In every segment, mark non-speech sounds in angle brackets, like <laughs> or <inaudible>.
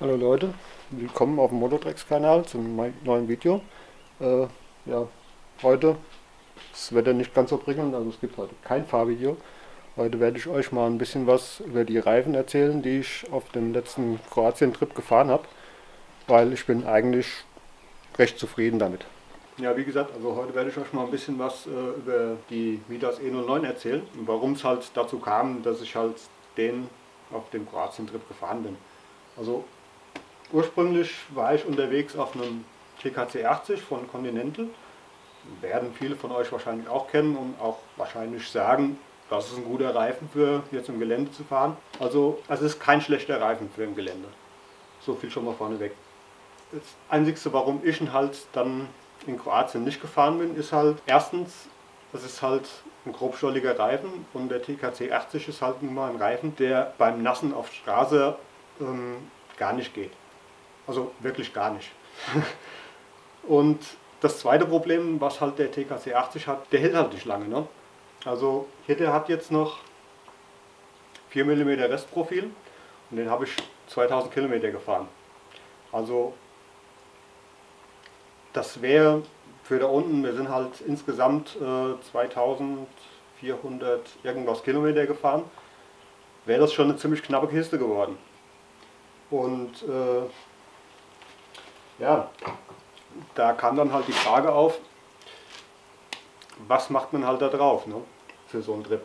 Hallo Leute, willkommen auf dem Mototrex-Kanal zum neuen Video. Äh, ja, heute ist das Wetter nicht ganz so prickelnd, also es gibt heute kein Fahrvideo. Heute werde ich euch mal ein bisschen was über die Reifen erzählen, die ich auf dem letzten Kroatien-Trip gefahren habe, weil ich bin eigentlich recht zufrieden damit. Ja, wie gesagt, also heute werde ich euch mal ein bisschen was äh, über die Midas E09 erzählen und warum es halt dazu kam, dass ich halt den auf dem Kroatien-Trip gefahren bin. Also Ursprünglich war ich unterwegs auf einem TKC 80 von Continental. Werden viele von euch wahrscheinlich auch kennen und auch wahrscheinlich sagen, das ist ein guter Reifen für jetzt im Gelände zu fahren. Also es ist kein schlechter Reifen für im Gelände. So viel schon mal vorneweg. Das Einzige, warum ich ihn halt dann in Kroatien nicht gefahren bin, ist halt erstens, es ist halt ein grobstolliger Reifen und der TKC 80 ist halt nun mal ein Reifen, der beim Nassen auf Straße ähm, gar nicht geht. Also wirklich gar nicht. <laughs> Und das zweite Problem, was halt der TKC 80 hat, der hält halt nicht lange. Ne? Also hier der hat jetzt noch 4 mm Restprofil und den habe ich 2000 Kilometer gefahren. Also das wäre für da unten, wir sind halt insgesamt äh, 2400 irgendwas Kilometer gefahren, wäre das schon eine ziemlich knappe Kiste geworden. Und äh, ja, da kam dann halt die Frage auf, was macht man halt da drauf ne, für so einen Trip.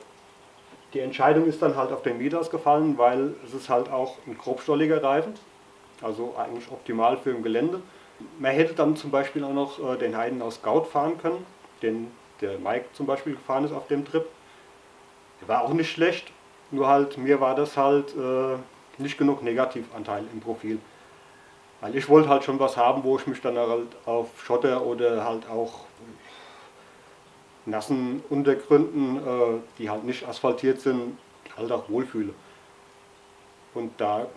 Die Entscheidung ist dann halt auf den Midas gefallen, weil es ist halt auch ein grobstolliger Reifen, also eigentlich optimal für ein Gelände. Man hätte dann zum Beispiel auch noch äh, den Heiden aus Scout fahren können, den der Mike zum Beispiel gefahren ist auf dem Trip. War auch nicht schlecht, nur halt mir war das halt äh, nicht genug Negativanteil im Profil. Weil ich wollte halt schon was haben, wo ich mich dann halt auf Schotter oder halt auch nassen Untergründen, äh, die halt nicht asphaltiert sind, halt auch wohlfühle. Und da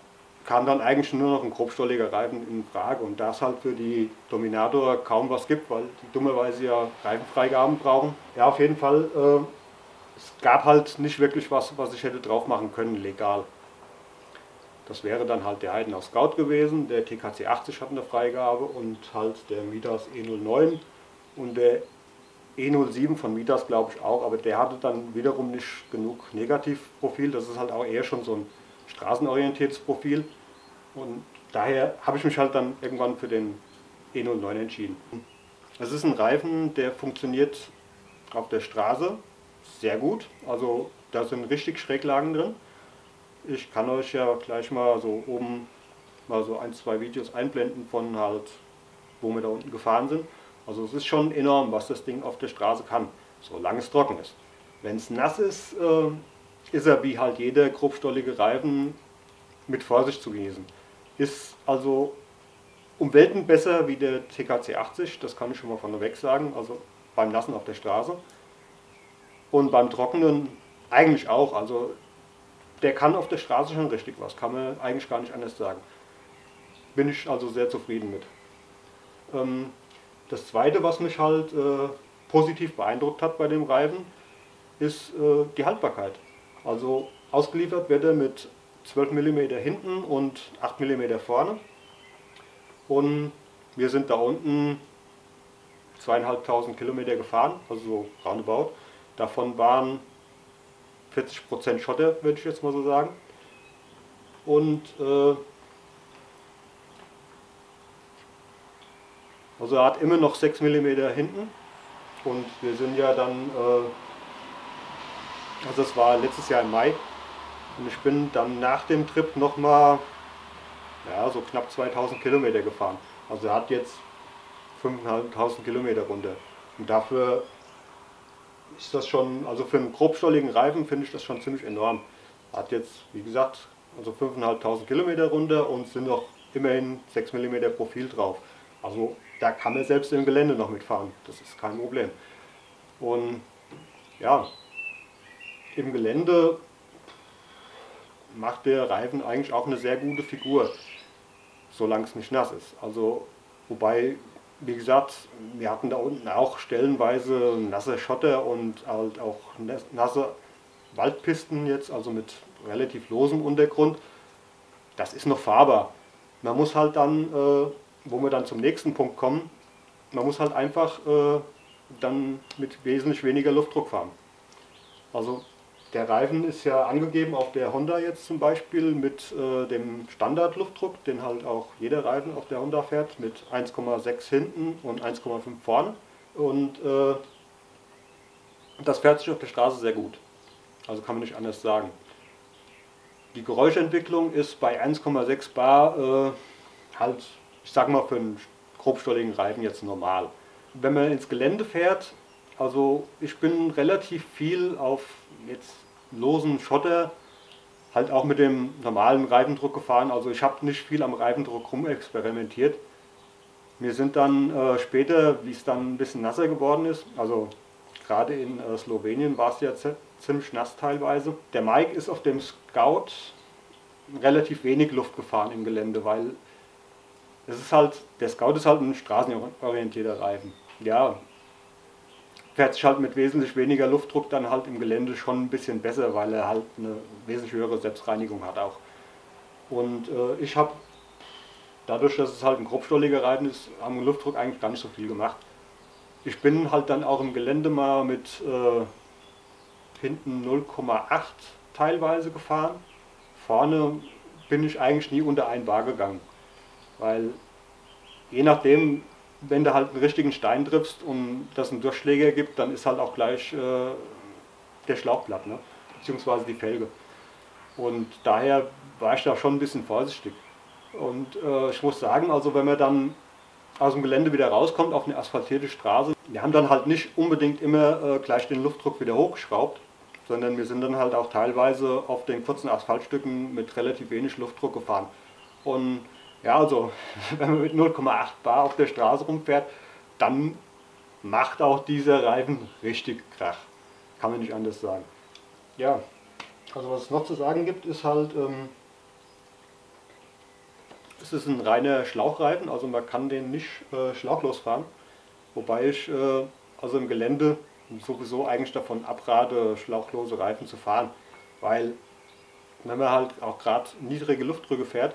kam dann eigentlich nur noch ein grobstolliger Reifen in Frage. Und da es halt für die Dominator kaum was gibt, weil die dummerweise ja Reifenfreigaben brauchen. Ja, auf jeden Fall, äh, es gab halt nicht wirklich was, was ich hätte drauf machen können, legal. Das wäre dann halt der Heiden aus Scout gewesen, der TKC 80 hat eine Freigabe und halt der Midas E09 und der E07 von Midas glaube ich auch, aber der hatte dann wiederum nicht genug Negativprofil, das ist halt auch eher schon so ein straßenorientiertes Profil und daher habe ich mich halt dann irgendwann für den E09 entschieden. Es ist ein Reifen, der funktioniert auf der Straße sehr gut, also da sind richtig Schräglagen drin. Ich kann euch ja gleich mal so oben mal so ein, zwei Videos einblenden von halt, wo wir da unten gefahren sind. Also es ist schon enorm, was das Ding auf der Straße kann, solange es trocken ist. Wenn es nass ist, äh, ist er wie halt jeder grobstollige Reifen mit Vorsicht zu genießen. Ist also um Welten besser wie der TKC 80, das kann ich schon mal vorneweg sagen, also beim Nassen auf der Straße. Und beim Trockenen eigentlich auch, also der kann auf der Straße schon richtig was, kann man eigentlich gar nicht anders sagen. Bin ich also sehr zufrieden mit. Ähm, das zweite, was mich halt äh, positiv beeindruckt hat bei dem Reifen, ist äh, die Haltbarkeit. Also ausgeliefert wird er mit 12 mm hinten und 8 mm vorne. Und wir sind da unten zweieinhalbtausend Kilometer gefahren, also so roundabout. Davon waren 40% Schotter, würde ich jetzt mal so sagen. Und äh, also er hat immer noch 6 mm hinten und wir sind ja dann, äh, also das war letztes Jahr im Mai und ich bin dann nach dem Trip nochmal ja, so knapp 2000 Kilometer gefahren. Also er hat jetzt 5500 Kilometer runter und dafür ist das schon, also für einen grobstolligen Reifen finde ich das schon ziemlich enorm. Hat jetzt, wie gesagt, also 5.500 Kilometer runter und sind noch immerhin 6 mm Profil drauf. Also da kann man selbst im Gelände noch mitfahren, das ist kein Problem. Und ja, im Gelände macht der Reifen eigentlich auch eine sehr gute Figur, solange es nicht nass ist. Also, wobei wie gesagt, wir hatten da unten auch stellenweise nasse Schotter und halt auch nasse Waldpisten jetzt, also mit relativ losem Untergrund. Das ist noch fahrbar. Man muss halt dann, äh, wo wir dann zum nächsten Punkt kommen, man muss halt einfach äh, dann mit wesentlich weniger Luftdruck fahren. Also der Reifen ist ja angegeben auf der Honda jetzt zum Beispiel mit äh, dem Standardluftdruck, den halt auch jeder Reifen auf der Honda fährt, mit 1,6 hinten und 1,5 vorne. Und äh, das fährt sich auf der Straße sehr gut. Also kann man nicht anders sagen. Die Geräuschentwicklung ist bei 1,6 Bar äh, halt, ich sag mal, für einen grobstolligen Reifen jetzt normal. Wenn man ins Gelände fährt, also ich bin relativ viel auf jetzt losen Schotter, halt auch mit dem normalen Reifendruck gefahren. Also ich habe nicht viel am Reifendruck rumexperimentiert. Wir sind dann äh, später, wie es dann ein bisschen nasser geworden ist, also gerade in äh, Slowenien war es ja ziemlich nass teilweise. Der Mike ist auf dem Scout relativ wenig Luft gefahren im Gelände, weil es ist halt, der Scout ist halt ein straßenorientierter Reifen. Ja, fährt sich halt mit wesentlich weniger Luftdruck dann halt im Gelände schon ein bisschen besser, weil er halt eine wesentlich höhere Selbstreinigung hat auch. Und äh, ich habe, dadurch, dass es halt ein grobstolliger Reifen ist, am Luftdruck eigentlich gar nicht so viel gemacht. Ich bin halt dann auch im Gelände mal mit äh, hinten 0,8 teilweise gefahren. Vorne bin ich eigentlich nie unter 1 Bar gegangen, weil je nachdem, wenn du halt einen richtigen Stein triffst und das einen Durchschläger gibt, dann ist halt auch gleich äh, der Schlauch platt, ne? beziehungsweise die Felge. Und daher war ich da schon ein bisschen vorsichtig. Und äh, ich muss sagen, also wenn man dann aus dem Gelände wieder rauskommt auf eine asphaltierte Straße, wir haben dann halt nicht unbedingt immer äh, gleich den Luftdruck wieder hochgeschraubt, sondern wir sind dann halt auch teilweise auf den kurzen Asphaltstücken mit relativ wenig Luftdruck gefahren. Und ja, also <laughs> wenn man mit 0,8 Bar auf der Straße rumfährt, dann macht auch dieser Reifen richtig Krach. Kann man nicht anders sagen. Ja, also was es noch zu sagen gibt, ist halt, ähm, es ist ein reiner Schlauchreifen, also man kann den nicht äh, schlauchlos fahren. Wobei ich äh, also im Gelände sowieso eigentlich davon abrate, schlauchlose Reifen zu fahren. Weil wenn man halt auch gerade niedrige Luftdrücke fährt,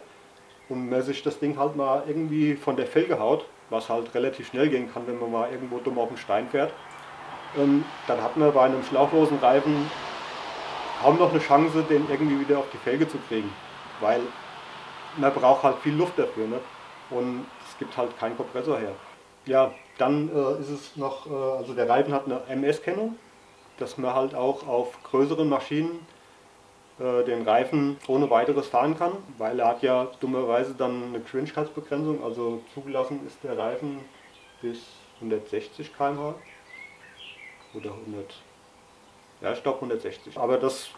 und man sich das Ding halt mal irgendwie von der Felge haut, was halt relativ schnell gehen kann, wenn man mal irgendwo dumm auf den Stein fährt, ähm, dann hat man bei einem schlauchlosen Reifen kaum noch eine Chance, den irgendwie wieder auf die Felge zu kriegen, weil man braucht halt viel Luft dafür ne? und es gibt halt keinen Kompressor her. Ja, dann äh, ist es noch, äh, also der Reifen hat eine MS-Kennung, dass man halt auch auf größeren Maschinen äh, den Reifen ohne weiteres fahren kann, weil er hat ja dummerweise dann eine Geschwindigkeitsbegrenzung, also zugelassen ist der Reifen bis 160 km/h oder 100, ja ich glaube 160, aber das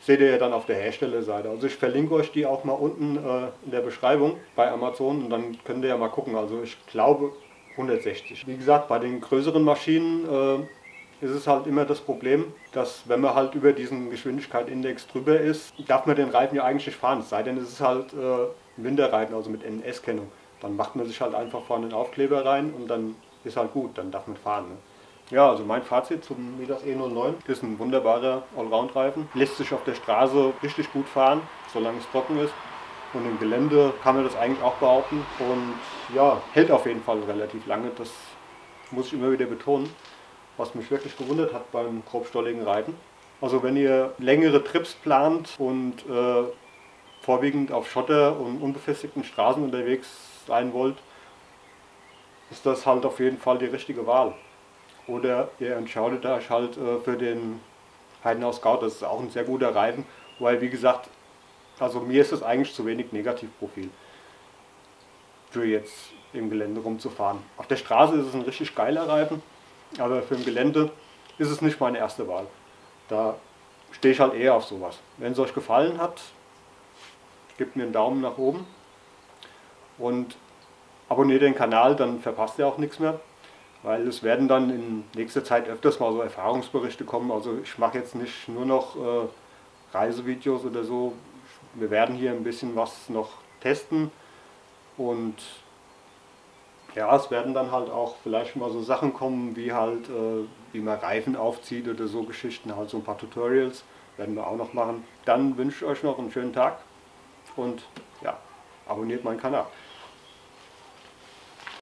seht ihr ja dann auf der Herstellerseite. Also ich verlinke euch die auch mal unten äh, in der Beschreibung bei Amazon und dann könnt ihr ja mal gucken, also ich glaube 160. Wie gesagt, bei den größeren Maschinen äh, ist es halt immer das Problem, dass wenn man halt über diesen Geschwindigkeitsindex drüber ist, darf man den Reifen ja eigentlich nicht fahren. Es sei denn, es ist halt äh, Winterreifen, also mit NS-Kennung. Dann macht man sich halt einfach vorne einen Aufkleber rein und dann ist halt gut, dann darf man fahren. Ne? Ja, also mein Fazit zum Midas E09 ist ein wunderbarer Allround-Reifen. Lässt sich auf der Straße richtig gut fahren, solange es trocken ist. Und im Gelände kann man das eigentlich auch behaupten. Und ja, hält auf jeden Fall relativ lange. Das muss ich immer wieder betonen was mich wirklich gewundert hat beim grobstolligen Reiten. Also wenn ihr längere Trips plant und äh, vorwiegend auf Schotter und unbefestigten Straßen unterwegs sein wollt, ist das halt auf jeden Fall die richtige Wahl. Oder ihr entscheidet euch halt äh, für den Heidenhaus Scout, das ist auch ein sehr guter Reifen, weil wie gesagt, also mir ist es eigentlich zu wenig Negativprofil für jetzt im Gelände rumzufahren. Auf der Straße ist es ein richtig geiler Reifen, aber für ein Gelände ist es nicht meine erste Wahl. Da stehe ich halt eher auf sowas. Wenn es euch gefallen hat, gebt mir einen Daumen nach oben und abonniert den Kanal, dann verpasst ihr auch nichts mehr. Weil es werden dann in nächster Zeit öfters mal so Erfahrungsberichte kommen. Also ich mache jetzt nicht nur noch äh, Reisevideos oder so. Wir werden hier ein bisschen was noch testen und ja, es werden dann halt auch vielleicht mal so Sachen kommen, wie halt, äh, wie man Reifen aufzieht oder so Geschichten, halt so ein paar Tutorials werden wir auch noch machen. Dann wünsche ich euch noch einen schönen Tag und ja, abonniert meinen Kanal.